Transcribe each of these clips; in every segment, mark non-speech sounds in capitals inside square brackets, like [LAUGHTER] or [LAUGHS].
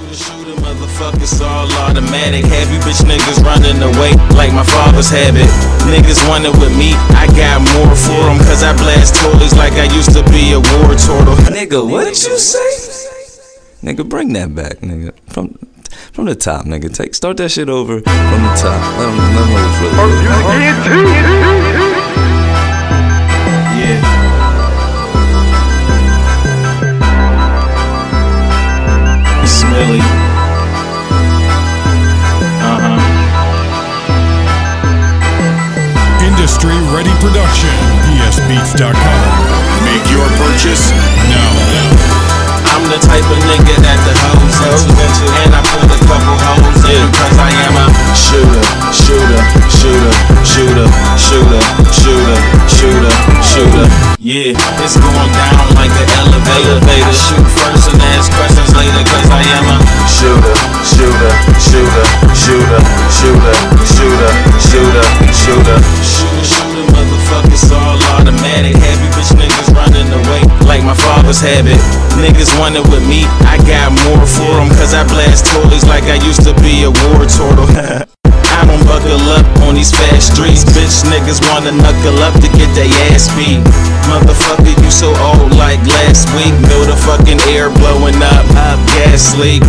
Shooter, shooter, motherfuckers all automatic. Have you bitch niggas running away like my father's habit? Niggas wanted with me, I got more for them. Cause I blast toys like I used to be a war turtle. Nigga, what did you say? Nigga, bring that back, nigga. From from the top, nigga. Take start that shit over from the top. Let them let them know what's really good. Yeah. Industry Ready Production. PSBeats.com. Make your purchase now. I'm the type of nigga that the hoes into, and I put a couple hoes in cause I am a shooter, shooter, shooter, shooter, shooter, shooter, shooter, shooter. Yeah, it's going down like an elevator. I shoot first and ask questions later cause I am a shooter, shooter, shooter, shooter, shooter, habit. Niggas wanted with me, I got more for them. Cause I blast toys like I used to be a war turtle. [LAUGHS] I don't buckle up on these fast streets. Bitch niggas wanna knuckle up to get their ass beat. Motherfucker, you so old like last week. Know the fucking air blowing up, up gas leak.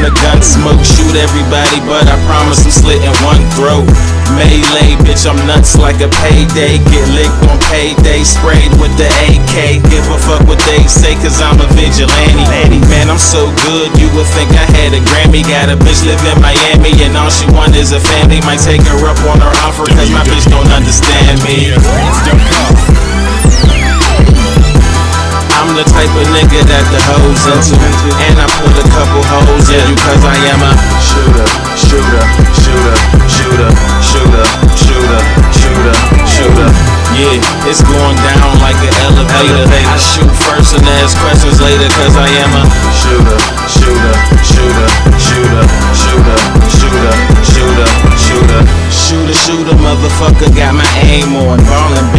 From the gun smoke, shoot everybody, but I promise I'm slitting one throat. Melee, bitch, I'm nuts like a payday. Get licked on payday, sprayed with the AK. Give a fuck what they say, cause I'm a vigilante. Man, I'm so good, you would think I had a Grammy. Got a bitch live in Miami, and all she want is a family. Might take her up on her offer, cause my bitch don't understand me. I'm the type of nigga that the hoes into, and I put a couple hoes in you, cause I am a shooter, shooter, shooter, shooter, shooter, shooter, shooter, shooter. Yeah, it's going down like an elevator. I shoot first and ask questions later, cause I am a shooter, shooter, shooter, shooter, shooter, shooter, shooter, shooter, shooter, shooter, motherfucker got my aim on. Ballin'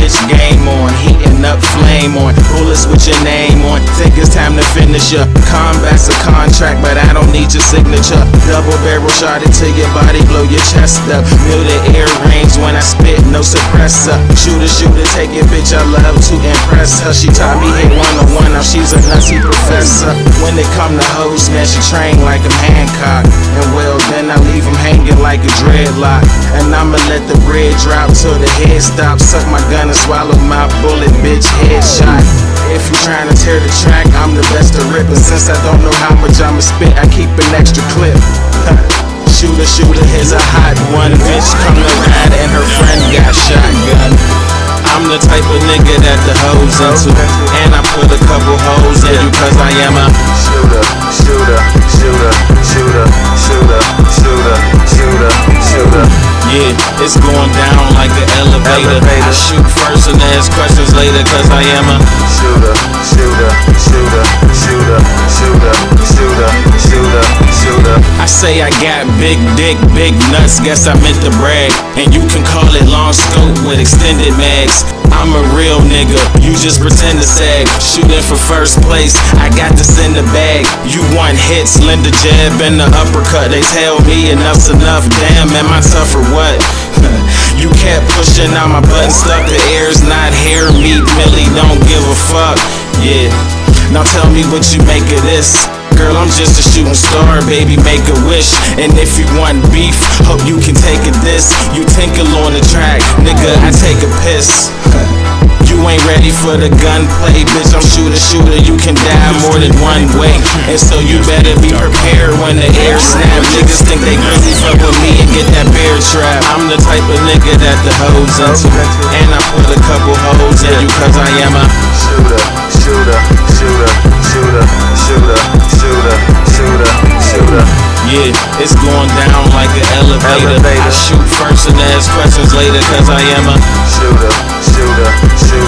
flame on, bullets with your name on. Think it's time to finish ya. Combat's a contract, but I don't need your signature. Double barrel shot it your body, blow your chest up. Feel the air range when I spit, no suppressor. Shooter, shooter, take it, bitch. I love to impress her. She taught me hit one on one, now she's a nutty professor. When it come to hoes, man, she train like I'm Hancock. And well, then I leave him hanging like a dreadlock. Let the bread drop till the head stops. Suck my gun and swallow my bullet, bitch. Headshot. If you trying to tear the track, I'm the best to rip. And since I don't know how much I'ma spit, I keep an extra clip. shooter, shooter, here's a hot one. Bitch, come to ride, and her friend got shotgun. I'm the type of nigga that the hoes into, and I put a couple hoes in you, cause I am a shooter, it's going down like an elevator. I shoot first and ask questions later, cause I am a shooter, shooter, I say I got big dick, big nuts, guess I meant to brag. And you can call it long scope with extended mags. I'm a real nigga, you just pretend to sag. Shooting for first place, I got to send a bag. You want hits, lend a jab and the uppercut. They tell me enough's enough, damn, am I tough or what? [LAUGHS] you kept pushing on my button, stuck the air's not hair meat, Millie don't give a fuck. Yeah, now tell me what you make of this. Girl, I'm just a shooting star, baby, make a wish. And if you want beef, hope you can take a diss. You tinkle on the track, nigga, I take a piss. You ain't ready for the gunplay, bitch. I'm shooter, shooter. You can die more than one way, and so you better be prepared when the Heir snap. Niggas think they crazy, fuck with me and get that bear trap. I'm the type of nigga that the hoes into, and I put a couple hoes in you, cause I am a shooter, shooter, shooter, shooter, It's going down like an elevator. I shoot first and ask questions later, cause I am a shooter, shooter, shooter.